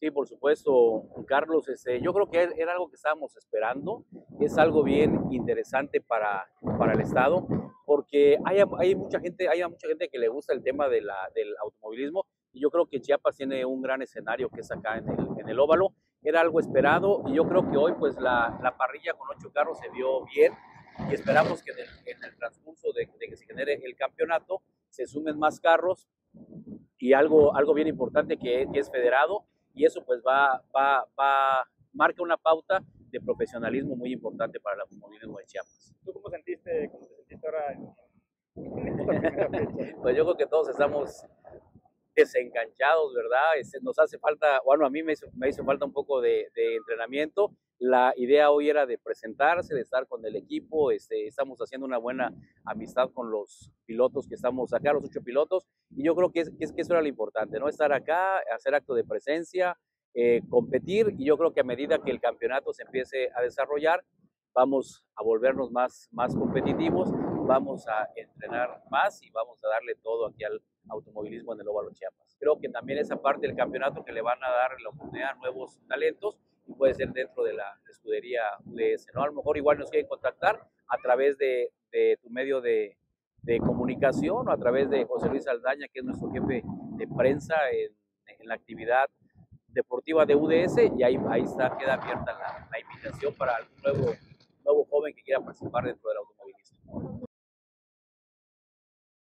Sí, por supuesto, Carlos. Este, yo creo que era algo que estábamos esperando. Es algo bien interesante para, para el Estado, porque hay, hay, mucha gente, hay mucha gente que le gusta el tema de la, del automovilismo. Y yo creo que Chiapas tiene un gran escenario que es acá en el, en el Óvalo. Era algo esperado y yo creo que hoy pues la, la parrilla con ocho carros se vio bien y esperamos que en el, en el transcurso de, de, que se genere el campeonato se sumen más carros y algo, algo bien importante que, que es federado y eso pues va, va, va, marca una pauta de profesionalismo muy importante para la comunidad de Chiapas. ¿Tú cómo sentiste, cómo te sentiste ahora en, pues yo creo que todos estamos desenganchados, ¿verdad? Este, nos hace falta, bueno, a mí me hizo, falta un poco de, entrenamiento. La idea hoy era de presentarse, de estar con el equipo. Este, estamos haciendo una buena amistad con los pilotos que estamos acá, los ocho pilotos. Y yo creo que, es, que, es, que eso era lo importante, ¿no? Estar acá, hacer acto de presencia, eh, competir. Y yo creo que a medida que el campeonato se empiece a desarrollar, vamos a volvernos más, más competitivos, vamos a entrenar más y vamos a darle todo aquí al automovilismo en el Óvalo Chiapas. Creo que también esa parte del campeonato que le van a dar la oportunidad a nuevos talentos y puede ser dentro de la escudería UDS, ¿no? A lo mejor igual nos quieren contactar a través de, de tu medio de, de, comunicación o a través de José Luis Aldaña, que es nuestro jefe de prensa en, la actividad deportiva de UDS y ahí, ahí está, queda abierta la, la invitación para algún nuevo nuevo joven que quiera participar dentro del automovilismo.